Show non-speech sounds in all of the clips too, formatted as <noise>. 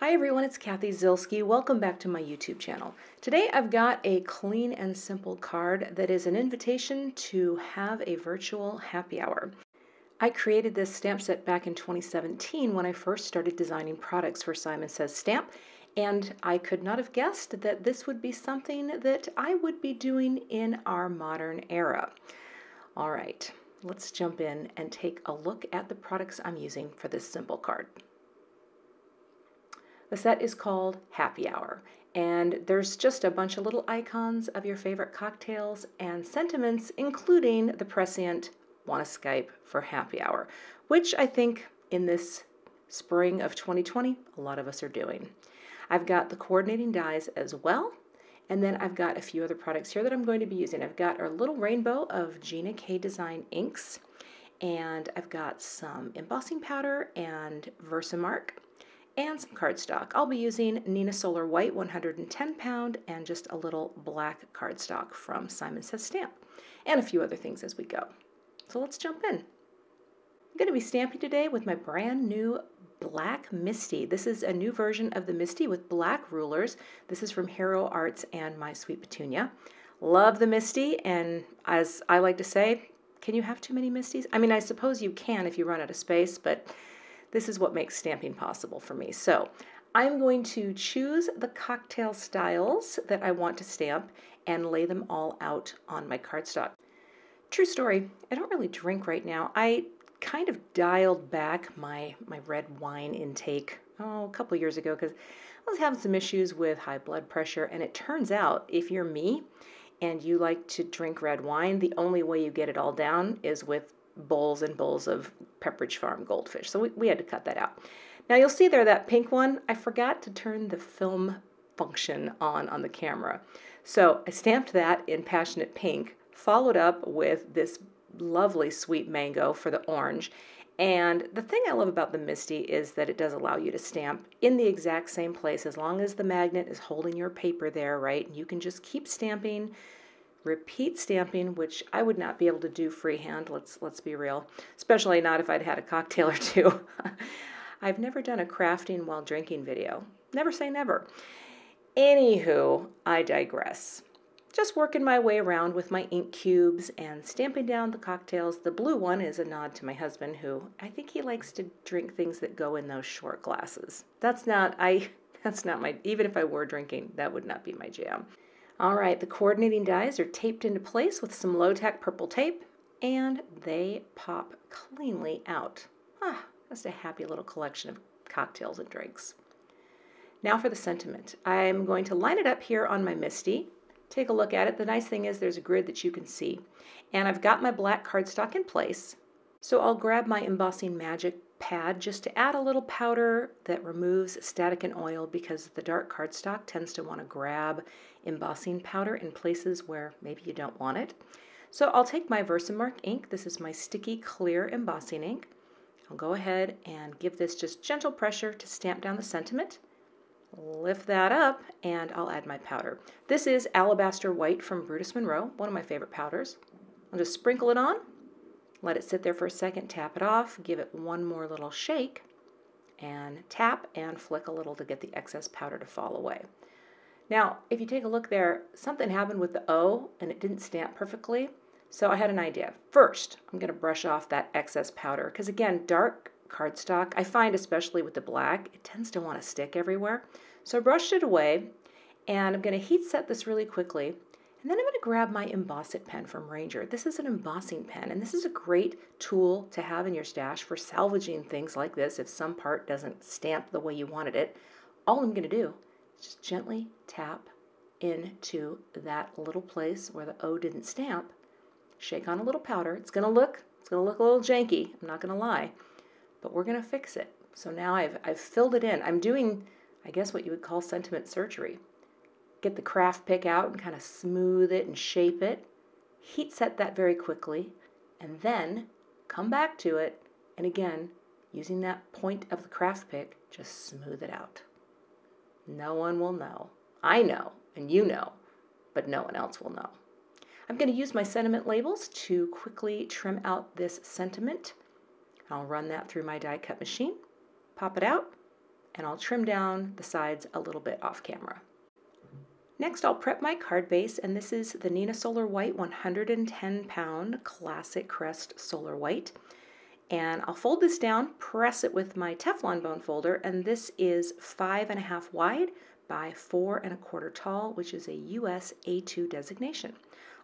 Hi everyone, it's Cathy Zielske. Welcome back to my YouTube channel. Today I've got a clean and simple card that is an invitation to have a virtual happy hour. I created this stamp set back in 2017 when I first started designing products for Simon Says Stamp, and I could not have guessed that this would be something that I would be doing in our modern era. All right, let's jump in and take a look at the products I'm using for this simple card. The set is called Happy Hour, and there's just a bunch of little icons of your favorite cocktails and sentiments, including the prescient Want to Skype for Happy Hour, which I think in this spring of 2020, a lot of us are doing. I've got the coordinating dies as well, and then I've got a few other products here that I'm going to be using. I've got our little rainbow of Gina K Design inks, and I've got some embossing powder and Versamark and some cardstock. I'll be using Neenah Solar White 110 pound and just a little black cardstock from Simon Says Stamp and a few other things as we go. So let's jump in. I'm going to be stamping today with my brand new Black Misty. This is a new version of the Misty with black rulers. This is from Hero Arts and My Sweet Petunia. Love the Misty, and as I like to say, can you have too many Misties? I mean, I suppose you can if you run out of space, but this is what makes stamping possible for me. So I'm going to choose the cocktail styles that I want to stamp and lay them all out on my cardstock. True story, I don't really drink right now. I kind of dialed back my, my red wine intake oh, a couple years ago because I was having some issues with high blood pressure. And it turns out if you're me and you like to drink red wine, the only way you get it all down is with bowls and bowls of Pepperidge Farm goldfish. So we, we had to cut that out. Now you'll see there that pink one, I forgot to turn the film function on on the camera. So I stamped that in passionate pink, followed up with this lovely sweet mango for the orange. And the thing I love about the Misty is that it does allow you to stamp in the exact same place as long as the magnet is holding your paper there, right? And you can just keep stamping repeat stamping, which I would not be able to do freehand, let's, let's be real, especially not if I'd had a cocktail <laughs> or two. I've never done a crafting while drinking video. Never say never. Anywho, I digress. Just working my way around with my ink cubes and stamping down the cocktails. The blue one is a nod to my husband, who I think he likes to drink things that go in those short glasses. That's not, I, <laughs> that's not my, even if I were drinking, that would not be my jam. All right, the coordinating dies are taped into place with some low-tack purple tape, and they pop cleanly out. Ah, just a happy little collection of cocktails and drinks. Now for the sentiment. I'm going to line it up here on my Misty. Take a look at it. The nice thing is there's a grid that you can see. And I've got my black cardstock in place. So I'll grab my Embossing Magic pad just to add a little powder that removes static and oil because the dark cardstock tends to want to grab embossing powder in places where maybe you don't want it. So I'll take my Versamark ink. This is my sticky clear embossing ink. I'll go ahead and give this just gentle pressure to stamp down the sentiment. Lift that up and I'll add my powder. This is Alabaster White from Brutus Monroe, one of my favorite powders. I'll just sprinkle it on let it sit there for a second, tap it off, give it one more little shake, and tap and flick a little to get the excess powder to fall away. Now, if you take a look there, something happened with the O and it didn't stamp perfectly. So I had an idea. First, I'm going to brush off that excess powder because again, dark cardstock, I find especially with the black, it tends to want to stick everywhere. So I brushed it away and I'm going to heat set this really quickly and then I'm going to grab my Emboss It pen from Ranger. This is an embossing pen, and this is a great tool to have in your stash for salvaging things like this if some part doesn't stamp the way you wanted it. All I'm going to do is just gently tap into that little place where the O didn't stamp, shake on a little powder. It's going to look, it's going to look a little janky, I'm not going to lie, but we're going to fix it. So now I've, I've filled it in. I'm doing, I guess, what you would call sentiment surgery get the craft pick out and kind of smooth it and shape it. Heat set that very quickly, and then come back to it, and again, using that point of the craft pick, just smooth it out. No one will know. I know, and you know, but no one else will know. I'm going to use my sentiment labels to quickly trim out this sentiment. I'll run that through my die cut machine, pop it out, and I'll trim down the sides a little bit off camera. Next, I'll prep my card base, and this is the Neenah Solar White 110 pound Classic Crest Solar White. And I'll fold this down, press it with my Teflon bone folder, and this is five and a half wide by four and a quarter tall, which is a US A2 designation.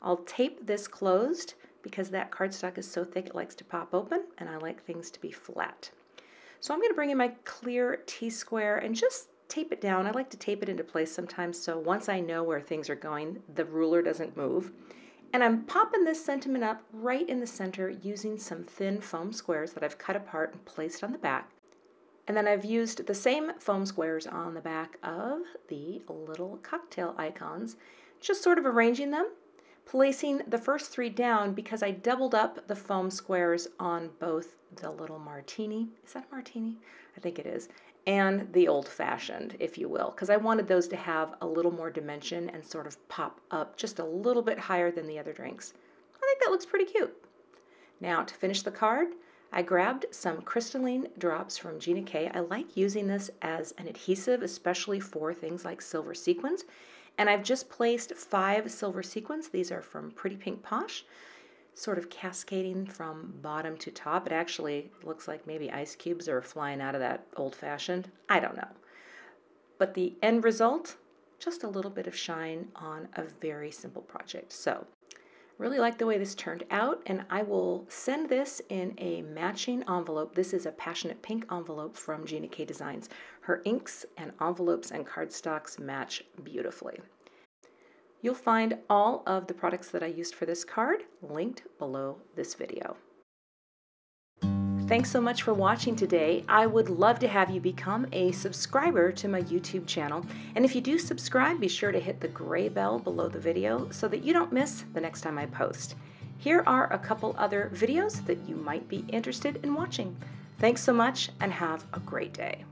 I'll tape this closed because that cardstock is so thick it likes to pop open, and I like things to be flat. So I'm going to bring in my clear T-square and just tape it down. I like to tape it into place sometimes so once I know where things are going, the ruler doesn't move. And I'm popping this sentiment up right in the center using some thin foam squares that I've cut apart and placed on the back. And then I've used the same foam squares on the back of the little cocktail icons, just sort of arranging them, placing the first three down because I doubled up the foam squares on both the little martini. Is that a martini? I think it is and the old fashioned, if you will, because I wanted those to have a little more dimension and sort of pop up just a little bit higher than the other drinks. I think that looks pretty cute. Now, to finish the card, I grabbed some crystalline drops from Gina K. I like using this as an adhesive, especially for things like silver sequins. And I've just placed five silver sequins. These are from Pretty Pink Posh sort of cascading from bottom to top. It actually looks like maybe ice cubes are flying out of that old fashioned. I don't know. But the end result, just a little bit of shine on a very simple project. So really like the way this turned out and I will send this in a matching envelope. This is a passionate pink envelope from Gina K Designs. Her inks and envelopes and cardstocks match beautifully. You'll find all of the products that I used for this card linked below this video. Thanks so much for watching today. I would love to have you become a subscriber to my YouTube channel. And if you do subscribe, be sure to hit the gray bell below the video so that you don't miss the next time I post. Here are a couple other videos that you might be interested in watching. Thanks so much and have a great day.